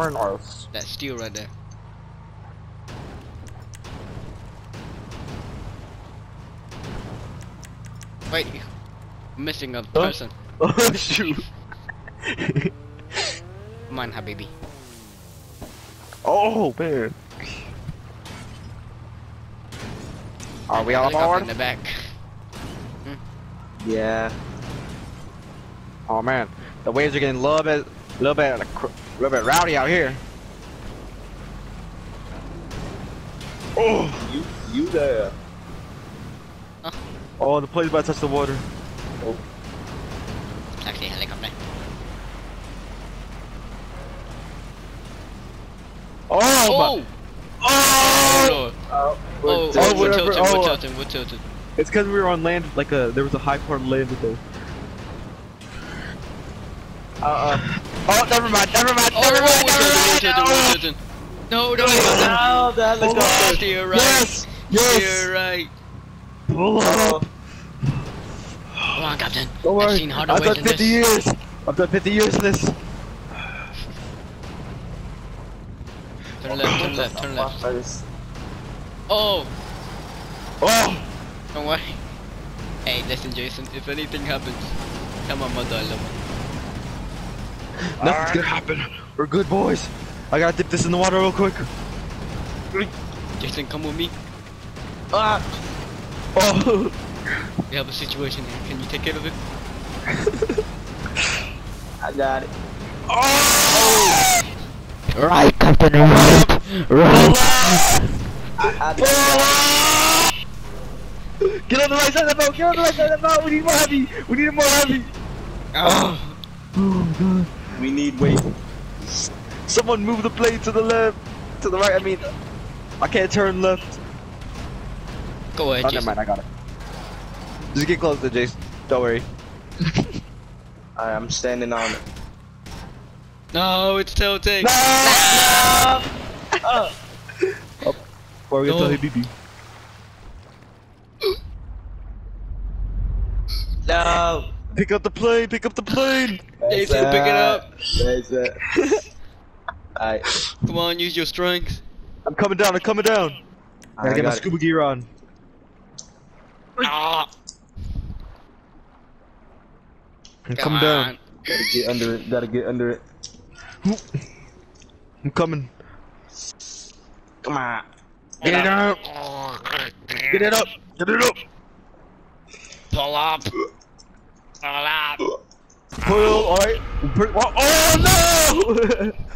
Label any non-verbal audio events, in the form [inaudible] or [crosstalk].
Very nice. That steel right there. Wait, missing a person. [laughs] Oh shoot. Come on, Habibi. oh man. Are we all Helicopter in the back. Yeah. Oh man, the waves are getting a little bit, a little bit, like, cr- a little bit rowdy out here. Oh, You you there. oh, the plane's about to touch the water. Actually, helicopter. Oh, Oh! my, oh! oh! Lord. Oh, Oh, we're oh, tilted. we're whatever, tilted, we're oh. tilted, we're tilted. It's because we were on land, like a, there was a high part of land there. Uh, uh, Oh, never mind, never mind, Oh, never oh, mind, we're never tilted, we're mind. we're tilted. No, no, no, oh, the no. helicopter. Steer right. Yes, yes. Steer right. Pull up. Come on, Captain. Don't I've worry, seen harder I've ways done 50 this. years. I've done 50 years of this. Turn left, turn left, turn left. Oh, Oh, don't worry. Hey, listen, Jason. If anything happens, tell my mother I love her. nothing's gonna happen. We're good boys. I gotta dip this in the water real quick. Jason, come with me. Ah. Oh. We have a situation here. Can you take care of it? [laughs] I got it. Oh. Right, Captain, right, right. I, I got Get on the right side of the boat. Get on the right side of the boat. We need more heavy. We need more heavy. Oh, Oh god. We need weight. Someone move the plane to the left. To the right. I mean, I can't turn left. go ahead, Oh, never mind. I got it. Just get close to Jason. Don't worry. [laughs] I am standing on it. No, it's tilting. No! [laughs] Uh. oh. Or we No. tell BB. No. Pick up the plane. Pick up the plane. Jason, pick it up. That's it. Alright. [laughs] Come on, use your strength. I'm coming down. I'm coming down. I gotta I get my got it. scuba gear on. Ah, I'm come coming on. down. Gotta get under it. Gotta get under it. I'm coming. Come on. Get it up. Get it up. Get it up. Pull up. Pull All right. Oh, oh no! [laughs]